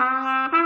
Jesus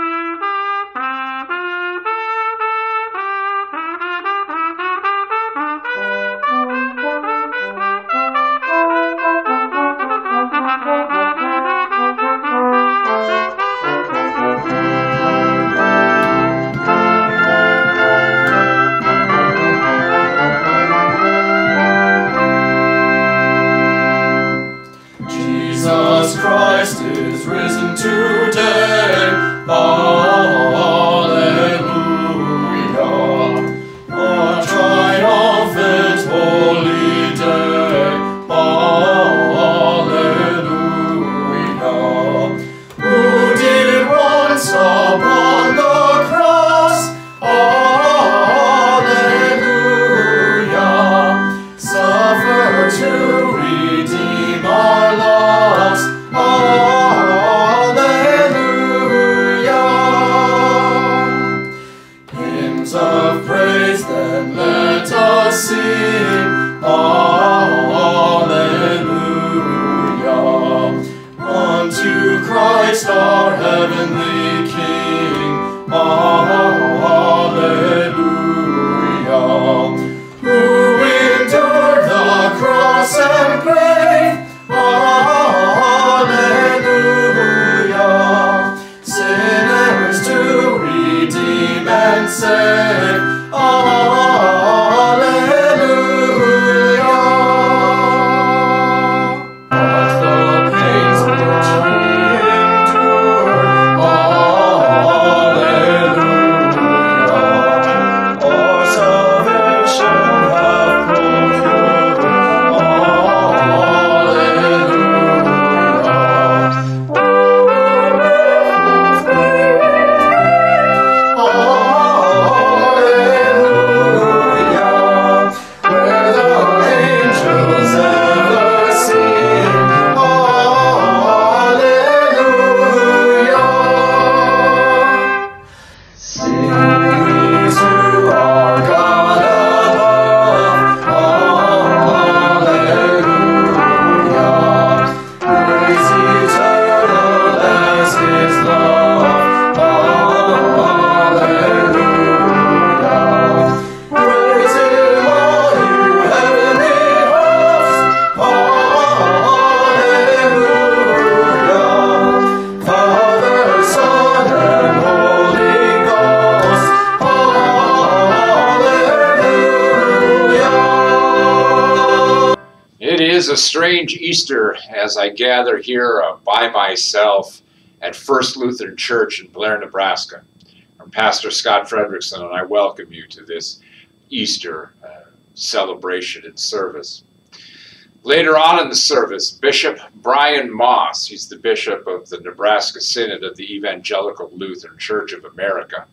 strange Easter as I gather here uh, by myself at First Lutheran Church in Blair, Nebraska. I'm Pastor Scott Frederickson, and I welcome you to this Easter uh, celebration and service. Later on in the service, Bishop Brian Maas, he's the bishop of the Nebraska Synod of the Evangelical Lutheran Church of America,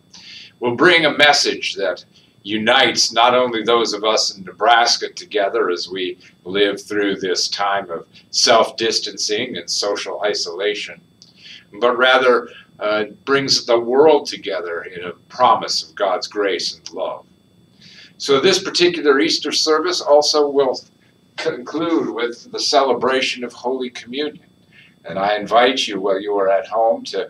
will bring a message that unites not only those of us in Nebraska together as we live through this time of self distancing and social isolation, but rather uh, brings the world together in a promise of God's grace and love. So, this particular Easter service also will conclude with the celebration of Holy Communion. And I invite you, while you are at home, to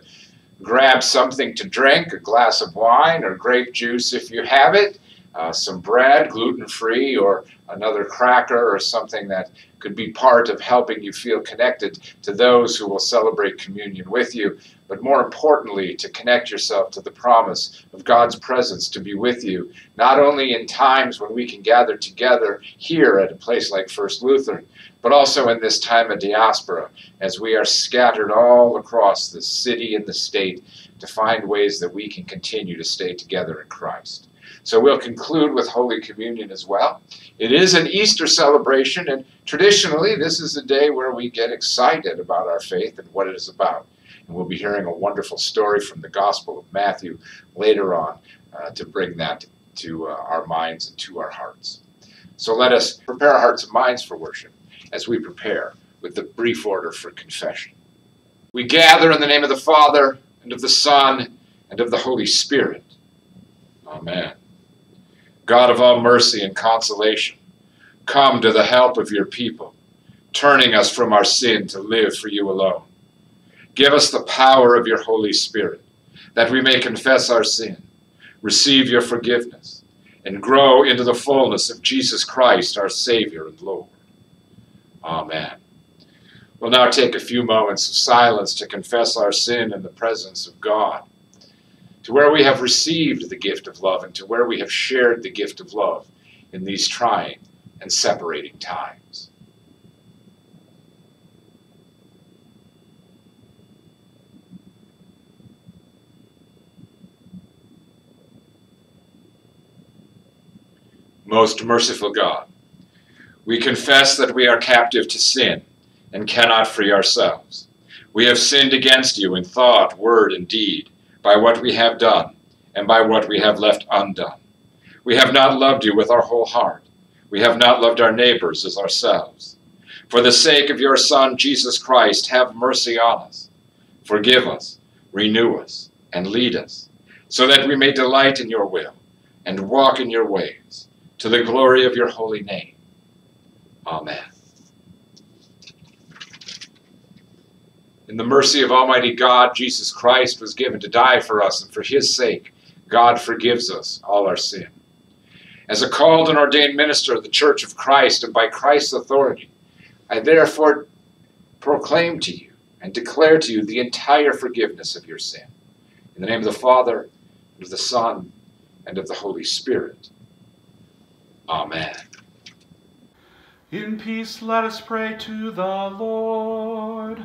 grab something to drink a glass of wine or grape juice if you have it, uh, some bread, gluten free, or another cracker or something that could be part of helping you feel connected to those who will celebrate communion with you, but more importantly, to connect yourself to the promise of God's presence to be with you, not only in times when we can gather together here at a place like First Lutheran, but also in this time of diaspora, as we are scattered all across the city and the state to find ways that we can continue to stay together in Christ. So we'll conclude with Holy Communion as well. It is an Easter celebration, and traditionally, this is a day where we get excited about our faith and what it is about. And we'll be hearing a wonderful story from the Gospel of Matthew later on uh, to bring that to uh, our minds and to our hearts. So let us prepare our hearts and minds for worship as we prepare with the brief order for confession. We gather in the name of the Father, and of the Son, and of the Holy Spirit. Amen. God of all mercy and consolation, come to the help of your people, turning us from our sin to live for you alone. Give us the power of your Holy Spirit, that we may confess our sin, receive your forgiveness, and grow into the fullness of Jesus Christ, our Savior and Lord. Amen. We'll now take a few moments of silence to confess our sin in the presence of God, to where we have received the gift of love and to where we have shared the gift of love in these trying and separating times. Most merciful God, we confess that we are captive to sin and cannot free ourselves. We have sinned against you in thought, word, and deed, by what we have done and by what we have left undone. We have not loved you with our whole heart. We have not loved our neighbors as ourselves. For the sake of your Son, Jesus Christ, have mercy on us. Forgive us, renew us, and lead us, so that we may delight in your will and walk in your ways, to the glory of your holy name. Amen. In the mercy of Almighty God, Jesus Christ was given to die for us, and for his sake, God forgives us all our sin. As a called and ordained minister of the Church of Christ, and by Christ's authority, I therefore proclaim to you and declare to you the entire forgiveness of your sin. In the name of the Father, and of the Son, and of the Holy Spirit. Amen. In peace let us pray to the Lord.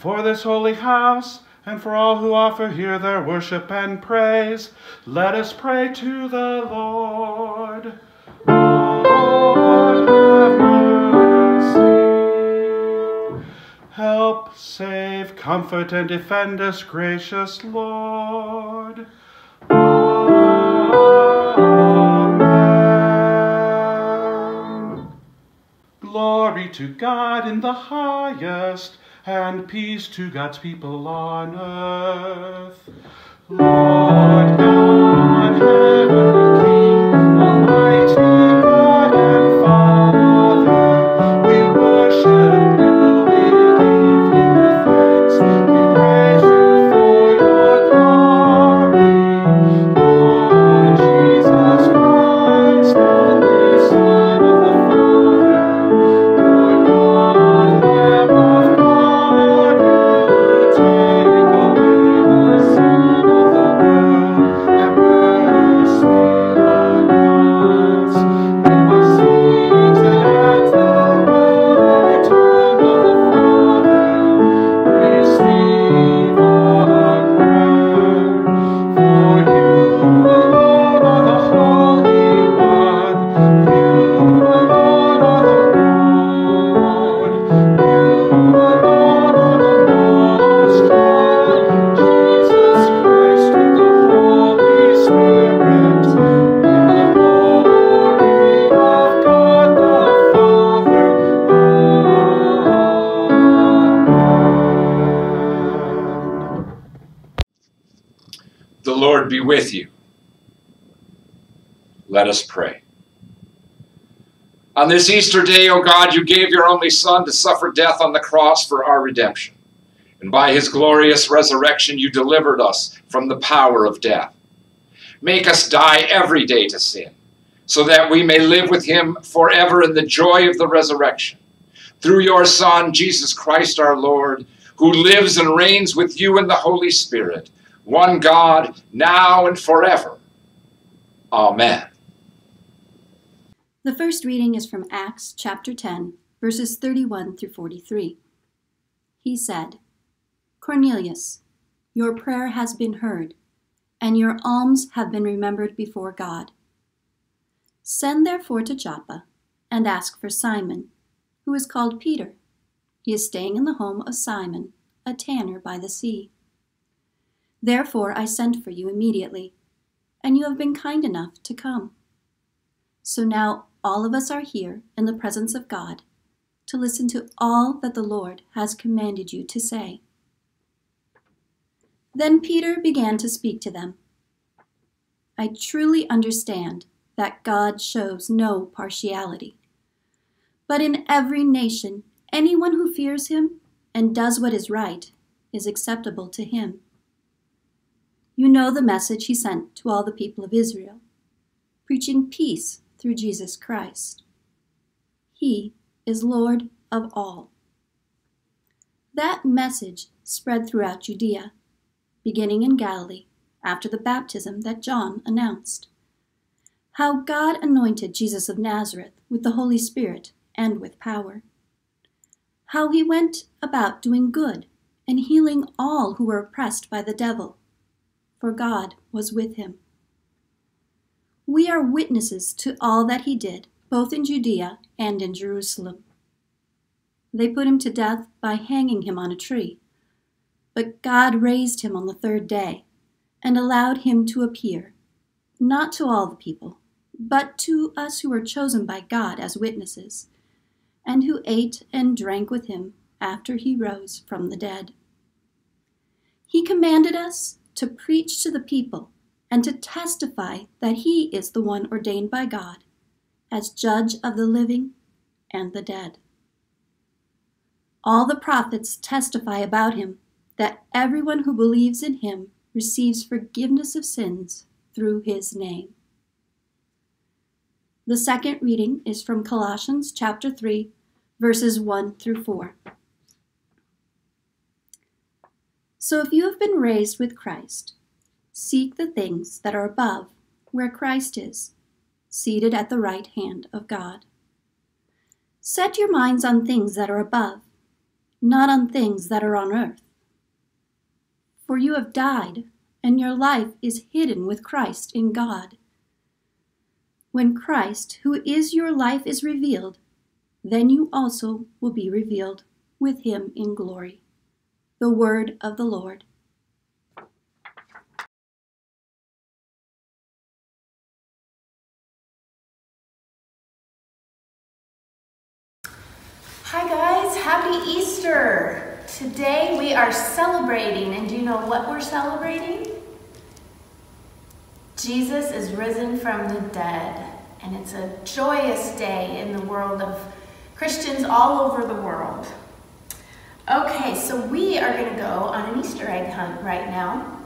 For this holy house, and for all who offer here their worship and praise, let us pray to the Lord. Lord, have mercy. Help, save, comfort, and defend us, gracious Lord. Amen. Glory to God in the highest, and peace to God's people on earth. Lord God, heavenly this Easter day, O God, you gave your only Son to suffer death on the cross for our redemption. And by his glorious resurrection, you delivered us from the power of death. Make us die every day to sin, so that we may live with him forever in the joy of the resurrection. Through your Son, Jesus Christ our Lord, who lives and reigns with you in the Holy Spirit, one God, now and forever. Amen. The first reading is from Acts chapter 10, verses 31 through 43. He said, Cornelius, your prayer has been heard, and your alms have been remembered before God. Send therefore to Joppa, and ask for Simon, who is called Peter. He is staying in the home of Simon, a tanner by the sea. Therefore I sent for you immediately, and you have been kind enough to come. So now all of us are here in the presence of God to listen to all that the Lord has commanded you to say. Then Peter began to speak to them. I truly understand that God shows no partiality. But in every nation, anyone who fears him and does what is right is acceptable to him. You know the message he sent to all the people of Israel, preaching peace through Jesus Christ. He is Lord of all. That message spread throughout Judea, beginning in Galilee after the baptism that John announced. How God anointed Jesus of Nazareth with the Holy Spirit and with power. How he went about doing good and healing all who were oppressed by the devil, for God was with him. We are witnesses to all that he did, both in Judea and in Jerusalem. They put him to death by hanging him on a tree. But God raised him on the third day and allowed him to appear, not to all the people, but to us who were chosen by God as witnesses, and who ate and drank with him after he rose from the dead. He commanded us to preach to the people and to testify that he is the one ordained by God as judge of the living and the dead. All the prophets testify about him that everyone who believes in him receives forgiveness of sins through his name. The second reading is from Colossians chapter 3, verses 1 through 4. So if you have been raised with Christ, seek the things that are above, where Christ is, seated at the right hand of God. Set your minds on things that are above not on things that are on earth. For you have died, and your life is hidden with Christ in God. When Christ, who is your life, is revealed, then you also will be revealed with him in glory. The word of the Lord. Happy Easter. Today we are celebrating, and do you know what we're celebrating? Jesus is risen from the dead, and it's a joyous day in the world of Christians all over the world. Okay, so we are going to go on an Easter egg hunt right now,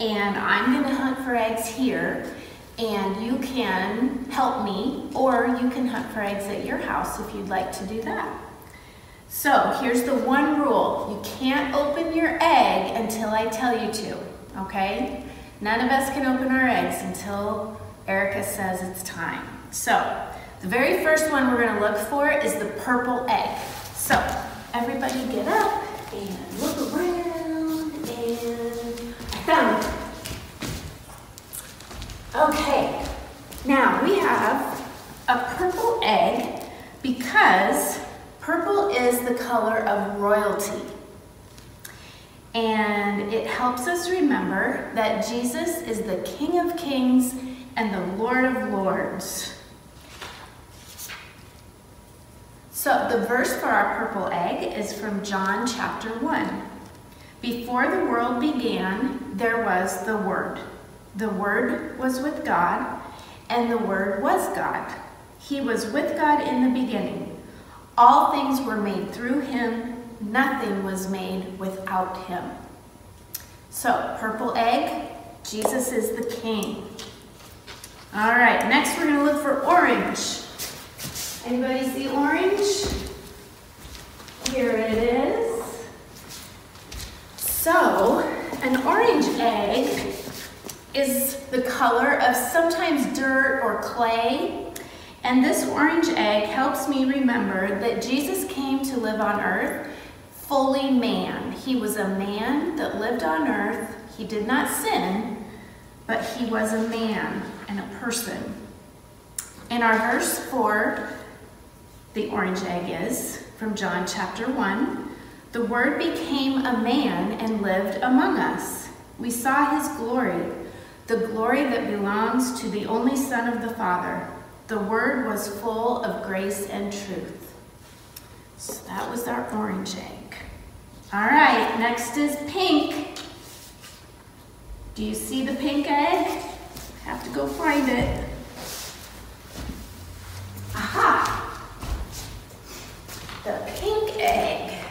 and I'm going to hunt for eggs here and you can help me or you can hunt for eggs at your house if you'd like to do that. So here's the one rule. You can't open your egg until I tell you to, okay? None of us can open our eggs until Erica says it's time. So the very first one we're gonna look for is the purple egg. So everybody get up and look around and I found it. Okay, now we have a purple egg because Purple is the color of royalty. And it helps us remember that Jesus is the King of Kings and the Lord of Lords. So the verse for our purple egg is from John chapter 1. Before the world began, there was the Word. The Word was with God, and the Word was God. He was with God in the beginning. All things were made through him, nothing was made without him. So, purple egg, Jesus is the king. All right, next we're gonna look for orange. Anybody see orange? Here it is. So, an orange egg is the color of sometimes dirt or clay and this orange egg helps me remember that Jesus came to live on earth fully man. He was a man that lived on earth. He did not sin, but he was a man and a person. In our verse for the orange egg is, from John chapter 1. The Word became a man and lived among us. We saw his glory, the glory that belongs to the only Son of the Father. The Word was full of grace and truth. So that was our orange egg. All right, next is pink. Do you see the pink egg? Have to go find it. Aha! The pink egg.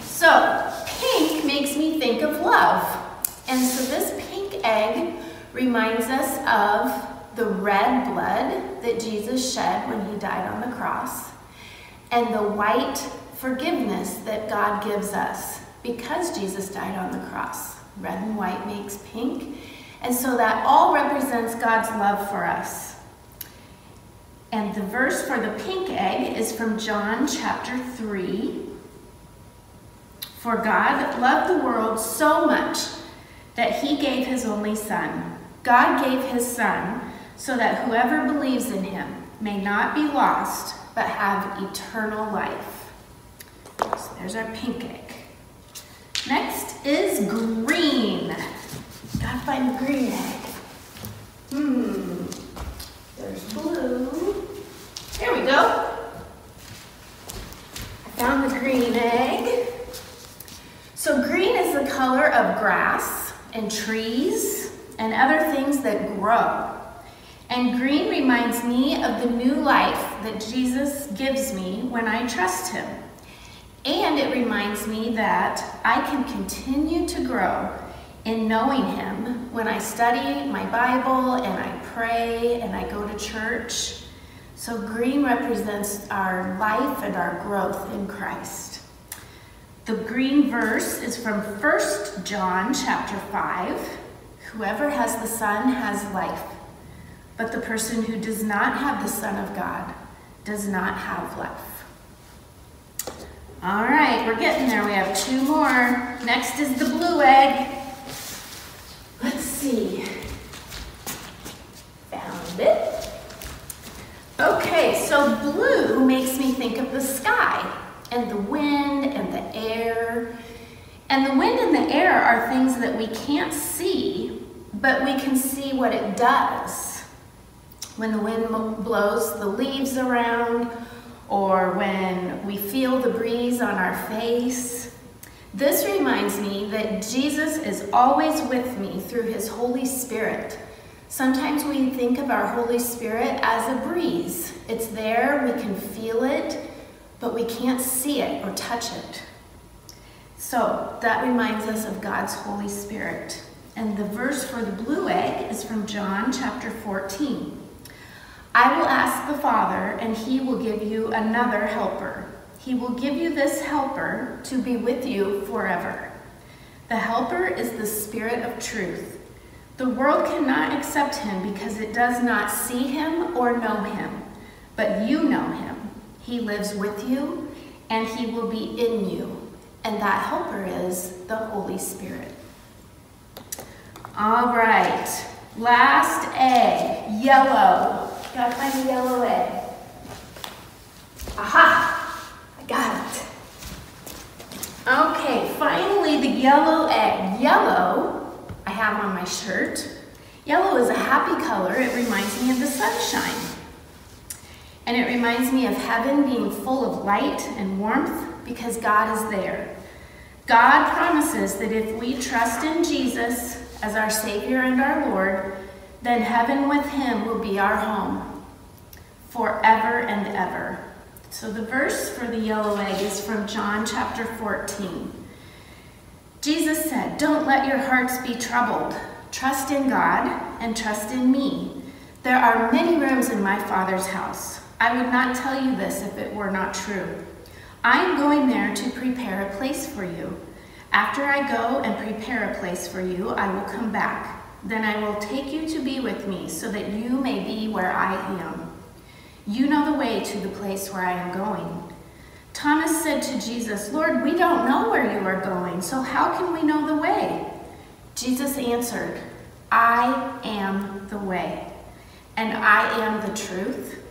So, pink makes me think of love. And so this pink egg reminds us of the red blood that Jesus shed when he died on the cross and the white forgiveness that God gives us because Jesus died on the cross. Red and white makes pink. And so that all represents God's love for us. And the verse for the pink egg is from John chapter 3. For God loved the world so much that he gave his only Son. God gave his Son so that whoever believes in him may not be lost, but have eternal life. So there's our pink egg. Next is green. Gotta find the green egg. Hmm. There's blue. There we go. I found the green egg. So green is the color of grass and trees and other things that grow. And green reminds me of the new life that Jesus gives me when I trust him. And it reminds me that I can continue to grow in knowing him when I study my Bible and I pray and I go to church. So green represents our life and our growth in Christ. The green verse is from 1 John chapter 5. Whoever has the Son has life, but the person who does not have the Son of God does not have life. All right, we're getting there. We have two more. Next is the blue egg. Let's see. Found it. Okay, so blue makes me think of the sky and the wind and the air. And the wind and the air are things that we can't see, but we can see what it does. When the wind blows the leaves around, or when we feel the breeze on our face. This reminds me that Jesus is always with me through his Holy Spirit. Sometimes we think of our Holy Spirit as a breeze. It's there, we can feel it, but we can't see it or touch it. So that reminds us of God's Holy Spirit. And the verse for the blue egg is from John chapter 14. I will ask the Father, and he will give you another helper. He will give you this helper to be with you forever. The helper is the Spirit of truth. The world cannot accept him because it does not see him or know him, but you know him. He lives with you, and he will be in you. And that helper is the Holy Spirit. All right, last A, yellow. Gotta find the yellow egg. Aha! I got it. Okay, finally the yellow egg. Yellow, I have on my shirt. Yellow is a happy color. It reminds me of the sunshine. And it reminds me of heaven being full of light and warmth because God is there. God promises that if we trust in Jesus as our Savior and our Lord, then heaven with him will be our home forever and ever. So the verse for the yellow egg is from John chapter 14. Jesus said, Don't let your hearts be troubled. Trust in God and trust in me. There are many rooms in my Father's house. I would not tell you this if it were not true. I am going there to prepare a place for you. After I go and prepare a place for you, I will come back then I will take you to be with me, so that you may be where I am. You know the way to the place where I am going. Thomas said to Jesus, Lord, we don't know where you are going, so how can we know the way? Jesus answered, I am the way, and I am the truth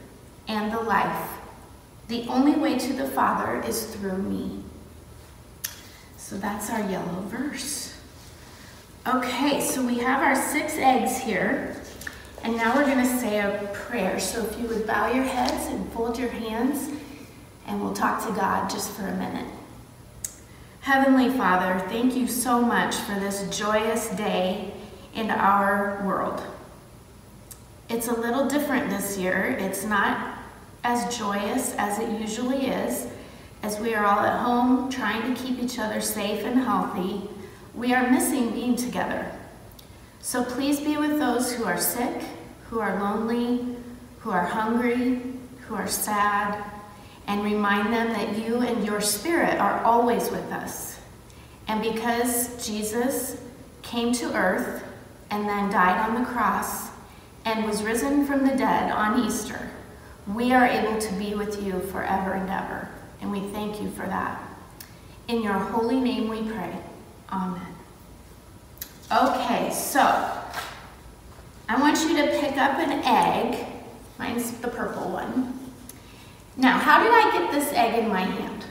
and the life. The only way to the Father is through me. So that's our yellow verse. Okay, so we have our six eggs here. And now we're going to say a prayer. So if you would bow your heads and fold your hands, and we'll talk to God just for a minute. Heavenly Father, thank you so much for this joyous day in our world. It's a little different this year. It's not as joyous as it usually is, as we are all at home trying to keep each other safe and healthy. We are missing being together. So please be with those who are sick, who are lonely, who are hungry, who are sad, and remind them that you and your spirit are always with us. And because Jesus came to earth and then died on the cross and was risen from the dead on Easter, we are able to be with you forever and ever. And we thank you for that. In your holy name we pray. Amen. Okay, so I want you to pick up an egg. Mine's the purple one. Now, how did I get this egg in my hand?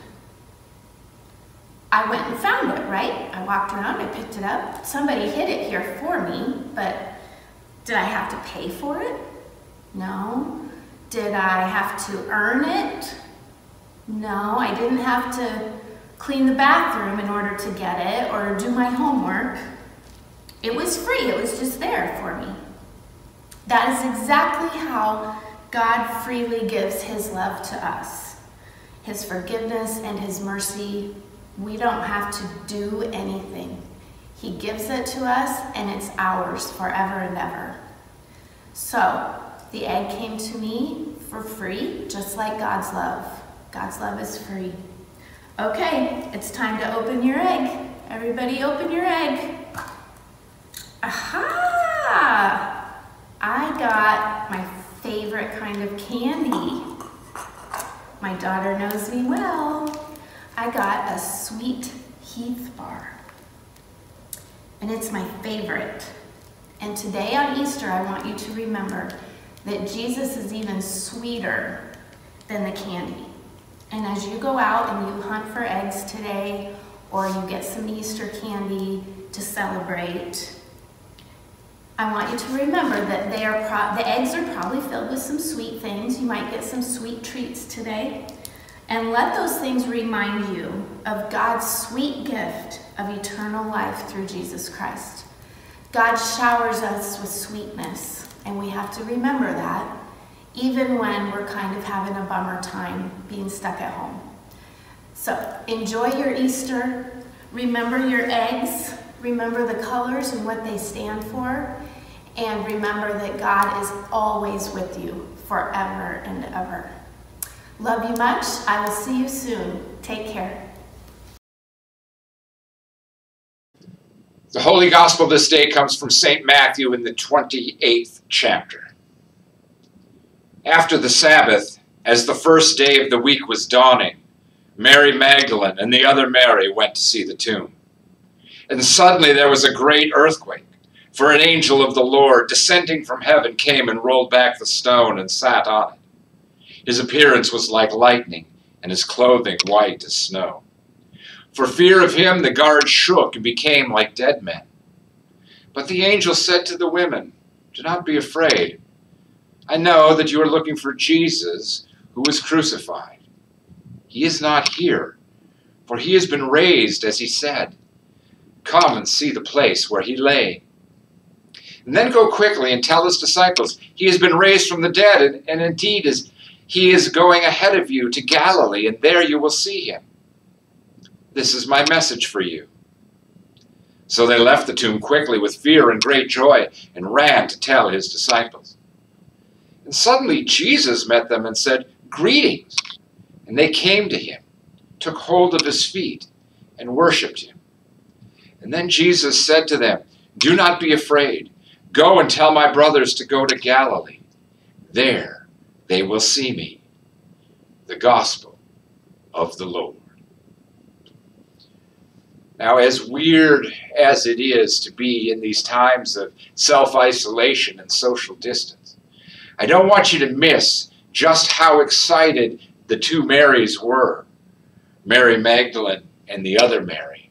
I went and found it, right? I walked around, I picked it up. Somebody hid it here for me, but did I have to pay for it? No. Did I have to earn it? No, I didn't have to clean the bathroom in order to get it or do my homework. It was free, it was just there for me. That is exactly how God freely gives his love to us. His forgiveness and his mercy, we don't have to do anything. He gives it to us and it's ours forever and ever. So, the egg came to me for free, just like God's love. God's love is free. Okay, it's time to open your egg. Everybody open your egg. Aha! I got my favorite kind of candy. My daughter knows me well. I got a sweet Heath bar. And it's my favorite. And today on Easter, I want you to remember that Jesus is even sweeter than the candy. And as you go out and you hunt for eggs today, or you get some Easter candy to celebrate, I want you to remember that they are the eggs are probably filled with some sweet things. You might get some sweet treats today. And let those things remind you of God's sweet gift of eternal life through Jesus Christ. God showers us with sweetness, and we have to remember that even when we're kind of having a bummer time being stuck at home. So enjoy your Easter. Remember your eggs. Remember the colors and what they stand for. And remember that God is always with you forever and ever. Love you much. I will see you soon. Take care. The Holy Gospel this day comes from St. Matthew in the 28th chapter. After the Sabbath, as the first day of the week was dawning, Mary Magdalene and the other Mary went to see the tomb. And suddenly there was a great earthquake, for an angel of the Lord, descending from heaven, came and rolled back the stone and sat on it. His appearance was like lightning, and his clothing white as snow. For fear of him, the guards shook and became like dead men. But the angel said to the women, Do not be afraid. I know that you are looking for Jesus, who was crucified. He is not here, for he has been raised, as he said. Come and see the place where he lay. And then go quickly and tell his disciples, He has been raised from the dead, and, and indeed is, he is going ahead of you to Galilee, and there you will see him. This is my message for you. So they left the tomb quickly with fear and great joy and ran to tell his disciples. And suddenly Jesus met them and said, Greetings! And they came to him, took hold of his feet, and worshipped him. And then Jesus said to them, Do not be afraid. Go and tell my brothers to go to Galilee. There they will see me. The Gospel of the Lord. Now, as weird as it is to be in these times of self isolation and social distance, I don't want you to miss just how excited the two Marys were Mary Magdalene and the other Mary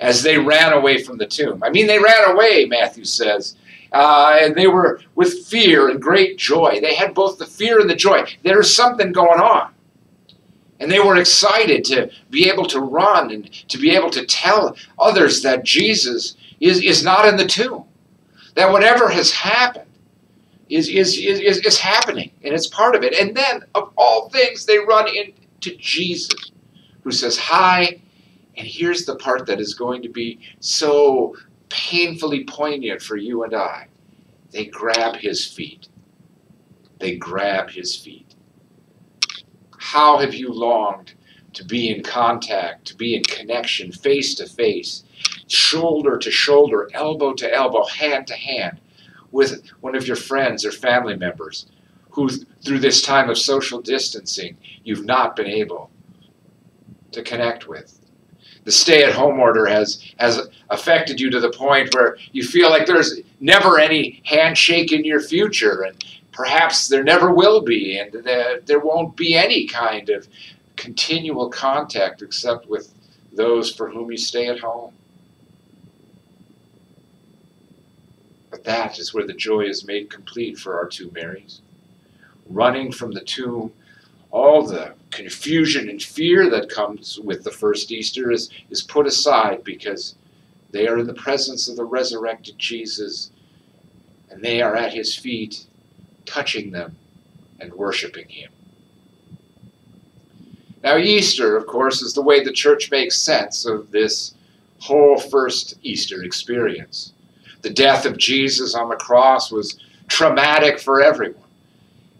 as they ran away from the tomb. I mean, they ran away, Matthew says, uh, and they were with fear and great joy. They had both the fear and the joy. There's something going on. And they were excited to be able to run and to be able to tell others that Jesus is, is not in the tomb. That whatever has happened is, is, is, is happening and it's part of it. And then, of all things, they run into Jesus, who says, Hi. And here's the part that is going to be so painfully poignant for you and I. They grab his feet. They grab his feet. How have you longed to be in contact, to be in connection, face to face, shoulder to shoulder, elbow to elbow, hand to hand with one of your friends or family members who, through this time of social distancing, you've not been able to connect with? The stay at home order has, has affected you to the point where you feel like there's never any handshake in your future. And Perhaps there never will be, and there, there won't be any kind of continual contact except with those for whom you stay at home. But that is where the joy is made complete for our two Marys. Running from the tomb, all the confusion and fear that comes with the first Easter is, is put aside because they are in the presence of the resurrected Jesus and they are at his feet touching them and worshiping Him. Now, Easter, of course, is the way the church makes sense of this whole first Easter experience. The death of Jesus on the cross was traumatic for everyone.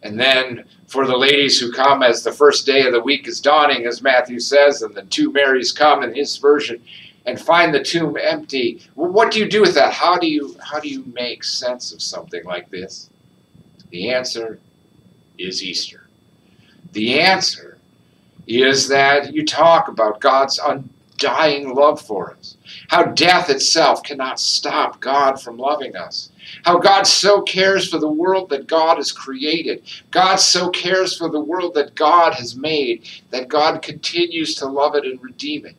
And then for the ladies who come as the first day of the week is dawning, as Matthew says, and the two Marys come in his version and find the tomb empty. Well, what do you do with that? How do you how do you make sense of something like this? The answer is Easter. The answer is that you talk about God's undying love for us, how death itself cannot stop God from loving us, how God so cares for the world that God has created, God so cares for the world that God has made, that God continues to love it and redeem it.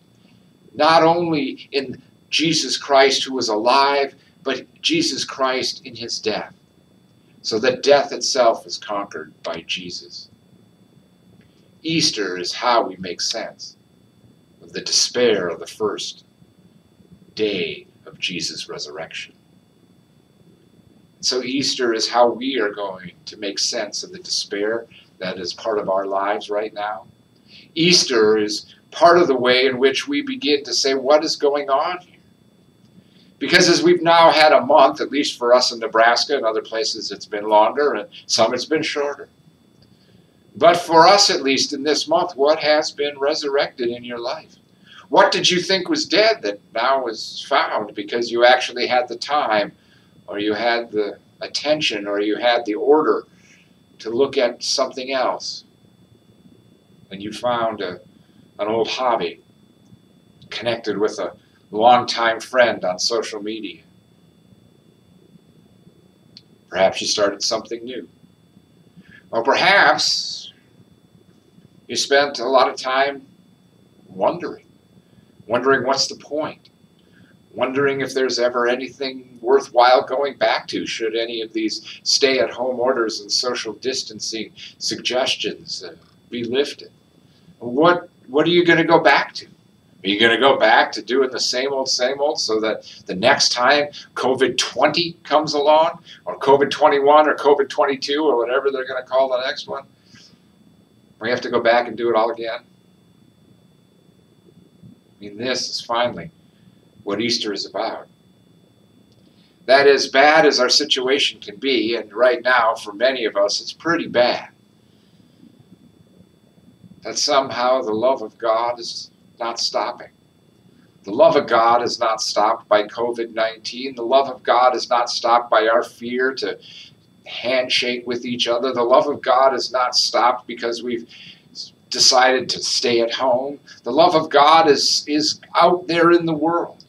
Not only in Jesus Christ who was alive, but Jesus Christ in his death. So that death itself is conquered by Jesus. Easter is how we make sense the despair of the first day of Jesus' resurrection. So, Easter is how we are going to make sense of the despair that is part of our lives right now. Easter is part of the way in which we begin to say, What is going on here? Because as we've now had a month, at least for us in Nebraska and other places it's been longer and some it's been shorter. But for us, at least in this month, what has been resurrected in your life? What did you think was dead that now was found because you actually had the time or you had the attention or you had the order to look at something else? And you found a, an old hobby connected with a longtime friend on social media. Perhaps you started something new. Or perhaps you spent a lot of time wondering, wondering what's the point, wondering if there's ever anything worthwhile going back to should any of these stay at home orders and social distancing suggestions uh, be lifted. What, what are you going to go back to? Are you going to go back to doing the same old, same old so that the next time COVID 20 comes along, or COVID 21, or COVID 22, or whatever they're going to call the next one? We have to go back and do it all again? I mean, this is finally what Easter is about. That as bad as our situation can be, and right now for many of us it's pretty bad, that somehow the love of God is not stopping. The love of God is not stopped by COVID 19. The love of God is not stopped by our fear to handshake with each other. The love of God is not stopped because we've decided to stay at home. The love of God is, is out there in the world.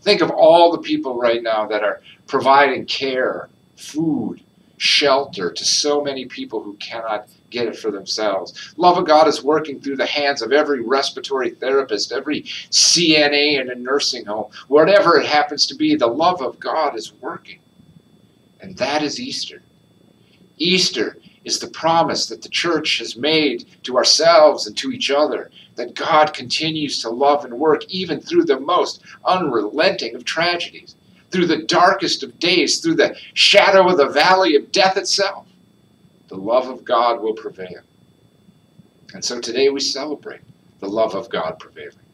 Think of all the people right now that are providing care, food, shelter to so many people who cannot get it for themselves. Love of God is working through the hands of every respiratory therapist, every CNA in a nursing home, whatever it happens to be, the love of God is working. And that is Easter. Easter is the promise that the church has made to ourselves and to each other that God continues to love and work even through the most unrelenting of tragedies, through the darkest of days, through the shadow of the valley of death itself. The love of God will prevail. And so today we celebrate the love of God prevailing.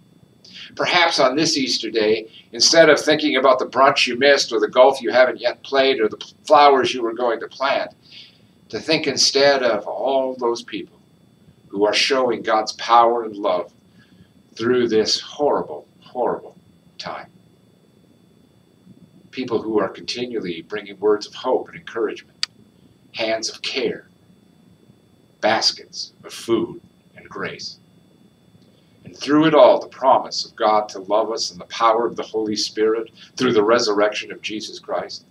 Perhaps on this Easter day, instead of thinking about the brunch you missed or the golf you haven't yet played or the flowers you were going to plant, to think instead of all those people who are showing God's power and love through this horrible, horrible time. People who are continually bringing words of hope and encouragement, hands of care, baskets of food and grace. And through it all, the promise of God to love us and the power of the Holy Spirit through the resurrection of Jesus Christ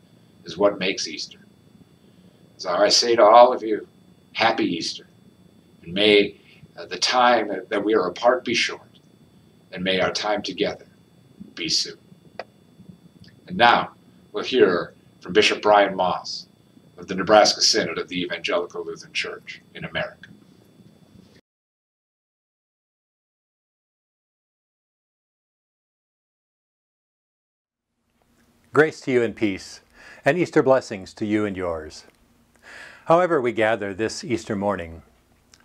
is what makes Easter. So I say to all of you, Happy Easter. And may uh, the time that we are apart be short. And may our time together be soon. And now we'll hear from Bishop Brian Maas of the Nebraska Synod of the Evangelical Lutheran Church in America. Grace to you and peace, and Easter blessings to you and yours. However, we gather this Easter morning,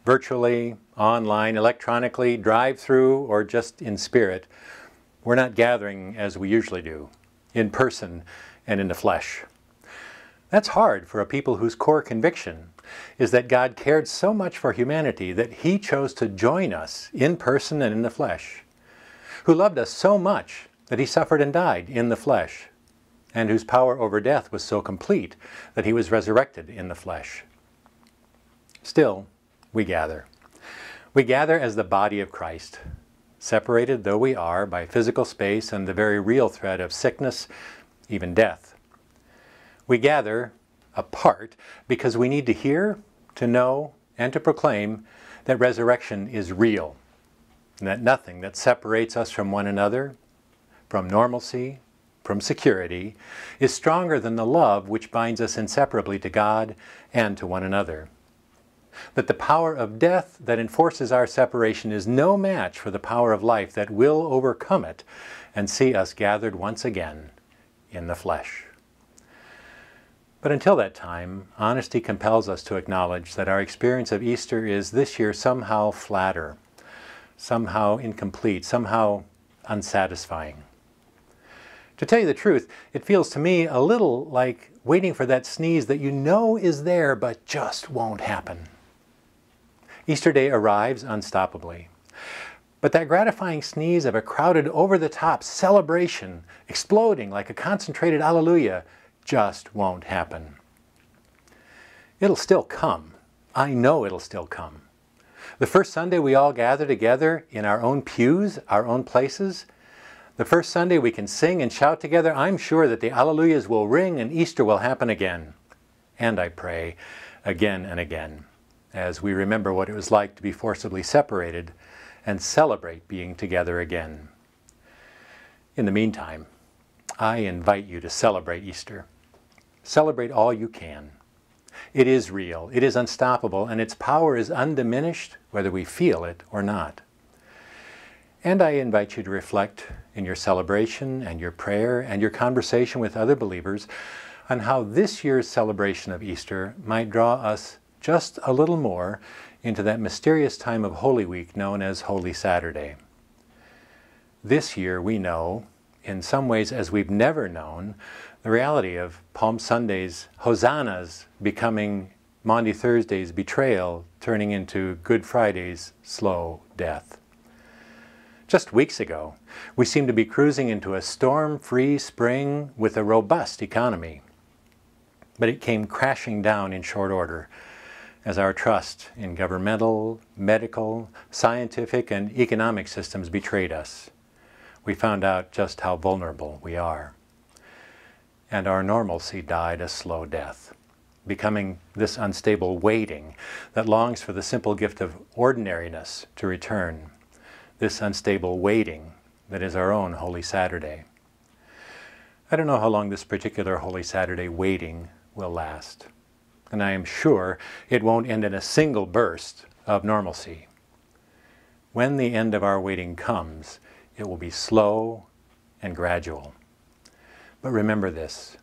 virtually, online, electronically, drive through, or just in spirit, we're not gathering as we usually do, in person and in the flesh. That's hard for a people whose core conviction is that God cared so much for humanity that He chose to join us in person and in the flesh, who loved us so much that He suffered and died in the flesh, and whose power over death was so complete that he was resurrected in the flesh. Still, we gather. We gather as the body of Christ, separated though we are by physical space and the very real threat of sickness, even death. We gather apart because we need to hear, to know, and to proclaim that resurrection is real, and that nothing that separates us from one another, from normalcy, from security is stronger than the love which binds us inseparably to God and to one another. That the power of death that enforces our separation is no match for the power of life that will overcome it and see us gathered once again in the flesh. But until that time, honesty compels us to acknowledge that our experience of Easter is this year somehow flatter, somehow incomplete, somehow unsatisfying. To tell you the truth, it feels to me a little like waiting for that sneeze that you know is there but just won't happen. Easter Day arrives unstoppably. But that gratifying sneeze of a crowded, over the top celebration, exploding like a concentrated alleluia, just won't happen. It'll still come. I know it'll still come. The first Sunday we all gather together in our own pews, our own places, the first Sunday we can sing and shout together, I'm sure that the Alleluias will ring and Easter will happen again. And I pray again and again as we remember what it was like to be forcibly separated and celebrate being together again. In the meantime, I invite you to celebrate Easter. Celebrate all you can. It is real, it is unstoppable, and its power is undiminished whether we feel it or not. And I invite you to reflect in your celebration and your prayer and your conversation with other believers on how this year's celebration of Easter might draw us just a little more into that mysterious time of Holy Week known as Holy Saturday. This year we know, in some ways as we've never known, the reality of Palm Sunday's hosannas becoming Maundy Thursday's betrayal, turning into Good Friday's slow death. Just weeks ago, we seemed to be cruising into a storm-free spring with a robust economy. But it came crashing down in short order as our trust in governmental, medical, scientific, and economic systems betrayed us. We found out just how vulnerable we are. And our normalcy died a slow death. becoming this unstable waiting that longs for the simple gift of ordinariness to return, this unstable waiting that is our own Holy Saturday. I don't know how long this particular Holy Saturday waiting will last, and I am sure it won't end in a single burst of normalcy. When the end of our waiting comes, it will be slow and gradual. But remember this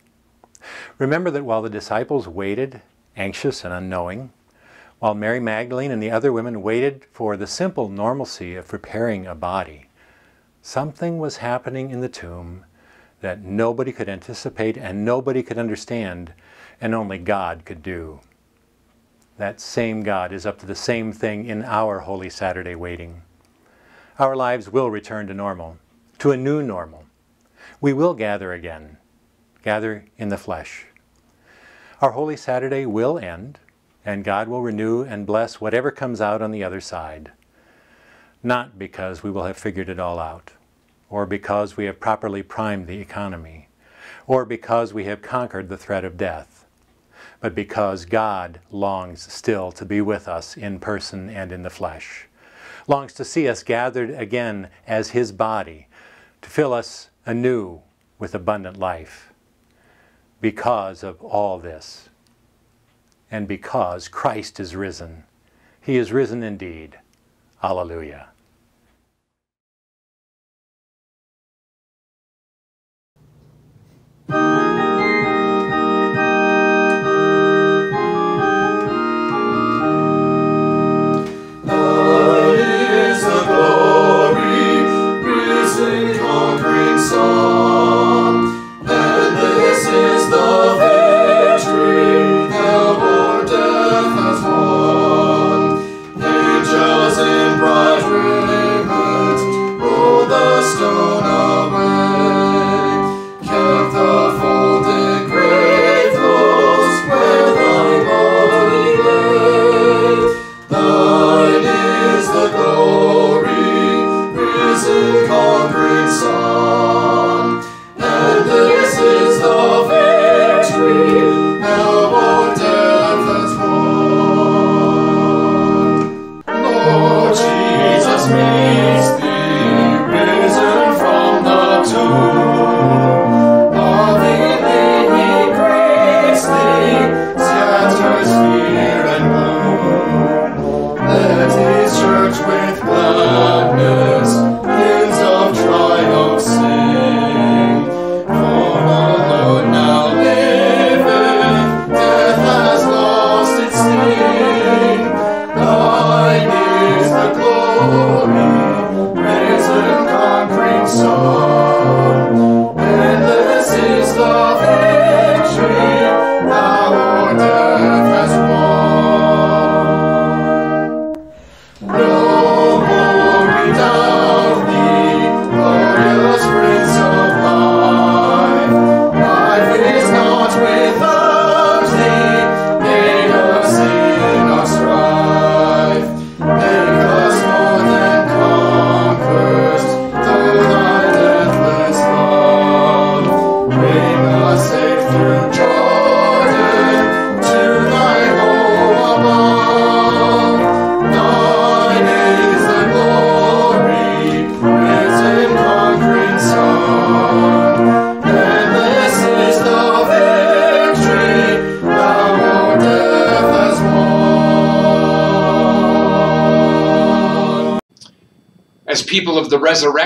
Remember that while the disciples waited, anxious and unknowing, while Mary Magdalene and the other women waited for the simple normalcy of preparing a body, something was happening in the tomb that nobody could anticipate and nobody could understand, and only God could do. That same God is up to the same thing in our Holy Saturday waiting. Our lives will return to normal, to a new normal. We will gather again gather in the flesh. Our Holy Saturday will end, and God will renew and bless whatever comes out on the other side. Not because we will have figured it all out, or because we have properly primed the economy, or because we have conquered the threat of death, but because God longs still to be with us in person and in the flesh, longs to see us gathered again as His body, to fill us anew with abundant life because of all this. And because Christ is risen. He is risen indeed. Alleluia.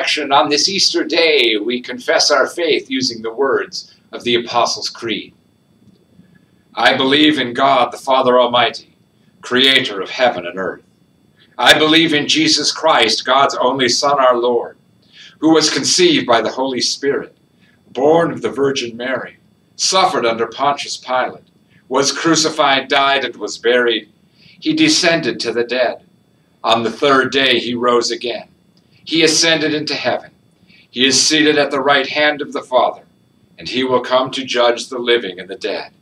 Resurrection, on this Easter day, we confess our faith using the words of the Apostles' Creed. I believe in God, the Father Almighty, creator of heaven and earth. I believe in Jesus Christ, God's only Son, our Lord, who was conceived by the Holy Spirit, born of the Virgin Mary, suffered under Pontius Pilate, was crucified, died, and was buried. He descended to the dead. On the third day he rose again. He ascended into heaven. He is seated at the right hand of the Father, and he will come to judge the living and the dead.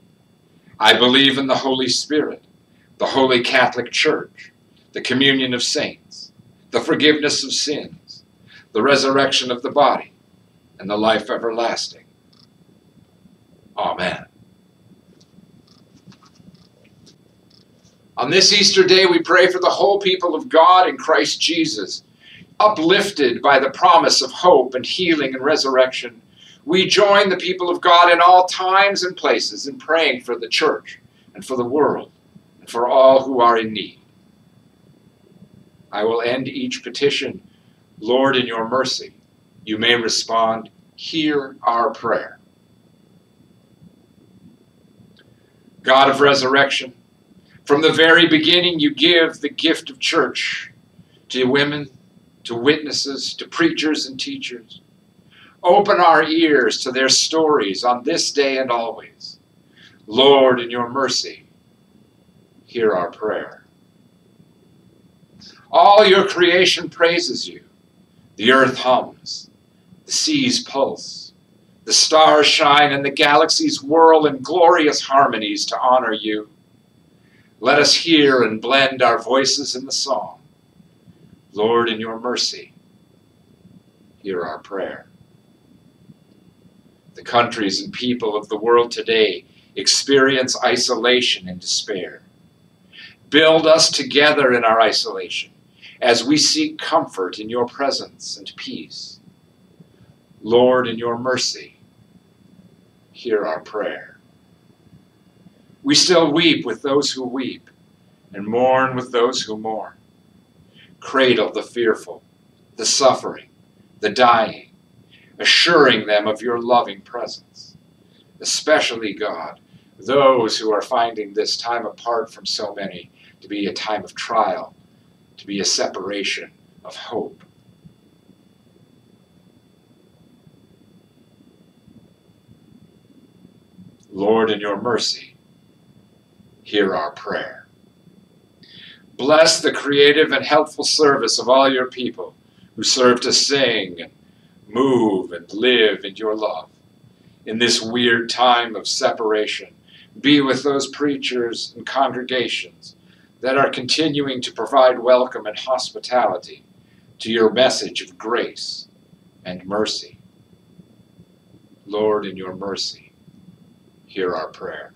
I believe in the Holy Spirit, the Holy Catholic Church, the communion of saints, the forgiveness of sins, the resurrection of the body, and the life everlasting. Amen. On this Easter day, we pray for the whole people of God in Christ Jesus, uplifted by the promise of hope and healing and resurrection. We join the people of God in all times and places in praying for the church and for the world and for all who are in need. I will end each petition, Lord, in your mercy. You may respond, Hear our prayer. God of resurrection, from the very beginning, you give the gift of church to women, to witnesses, to preachers and teachers. Open our ears to their stories on this day and always. Lord, in your mercy, hear our prayer. All your creation praises you. The earth hums, the seas pulse, the stars shine, and the galaxies whirl in glorious harmonies to honor you. Let us hear and blend our voices in the song. Lord, in your mercy, hear our prayer. The countries and people of the world today experience isolation and despair. Build us together in our isolation as we seek comfort in your presence and peace. Lord, in your mercy, hear our prayer. We still weep with those who weep, and mourn with those who mourn. Cradle the fearful, the suffering, the dying, assuring them of your loving presence. Especially, God, those who are finding this time apart from so many to be a time of trial, to be a separation of hope. Lord, in your mercy, hear our prayer. Bless the creative and helpful service of all your people who serve to sing and move and live in your love. In this weird time of separation, be with those preachers and congregations that are continuing to provide welcome and hospitality to your message of grace and mercy. Lord, in your mercy, hear our prayer.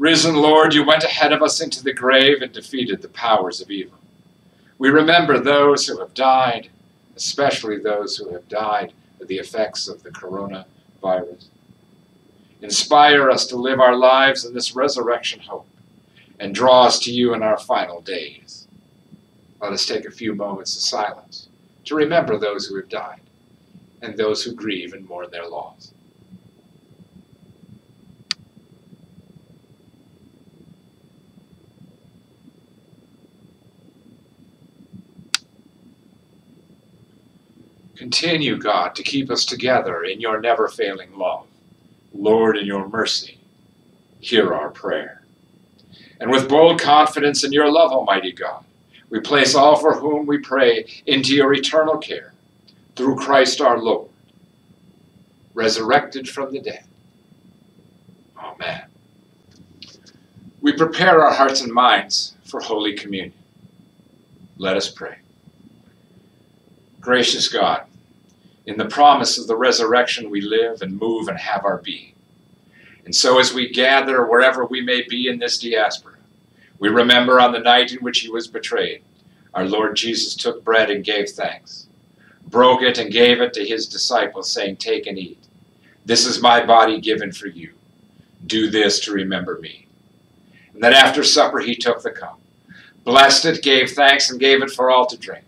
Risen Lord, you went ahead of us into the grave and defeated the powers of evil. We remember those who have died, especially those who have died of the effects of the coronavirus. Inspire us to live our lives in this resurrection hope and draw us to you in our final days. Let us take a few moments of silence to remember those who have died and those who grieve and mourn their loss. Continue, God, to keep us together in your never failing love. Lord, in your mercy, hear our prayer. And with bold confidence in your love, Almighty God, we place all for whom we pray into your eternal care through Christ our Lord, resurrected from the dead. Amen. We prepare our hearts and minds for Holy Communion. Let us pray. Gracious God, in the promise of the resurrection, we live and move and have our being. And so, as we gather wherever we may be in this diaspora, we remember on the night in which he was betrayed, our Lord Jesus took bread and gave thanks, broke it and gave it to his disciples, saying, Take and eat. This is my body given for you. Do this to remember me. And then after supper, he took the cup, blessed it, gave thanks, and gave it for all to drink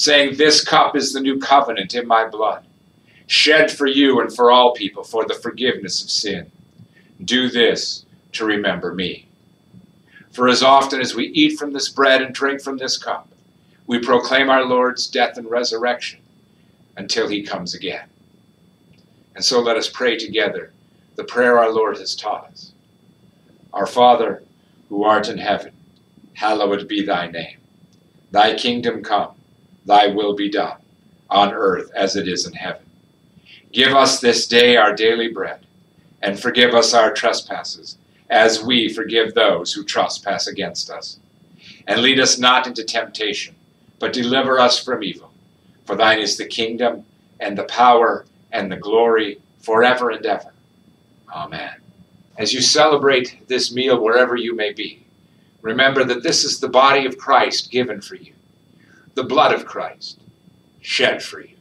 saying, This cup is the new covenant in my blood, shed for you and for all people for the forgiveness of sin. Do this to remember me. For as often as we eat from this bread and drink from this cup, we proclaim our Lord's death and resurrection until he comes again. And so let us pray together the prayer our Lord has taught us. Our Father, who art in heaven, hallowed be thy name. Thy kingdom come thy will be done, on earth as it is in heaven. Give us this day our daily bread, and forgive us our trespasses, as we forgive those who trespass against us. And lead us not into temptation, but deliver us from evil. For thine is the kingdom, and the power, and the glory, forever and ever. Amen. As you celebrate this meal wherever you may be, remember that this is the body of Christ given for you the blood of Christ shed for you.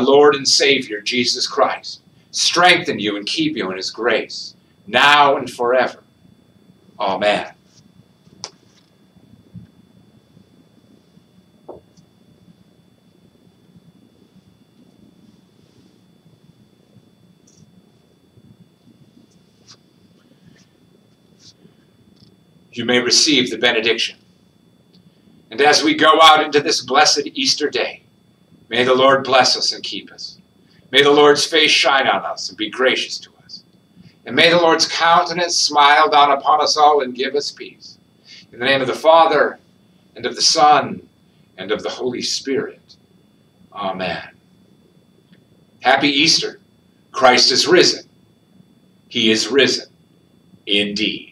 our Lord and Savior, Jesus Christ, strengthen you and keep you in his grace, now and forever. Amen. you may receive the benediction. And as we go out into this blessed Easter day, May the Lord bless us and keep us. May the Lord's face shine on us and be gracious to us. And may the Lord's countenance smile down upon us all and give us peace. In the name of the Father, and of the Son, and of the Holy Spirit. Amen. Happy Easter. Christ is risen. He is risen indeed.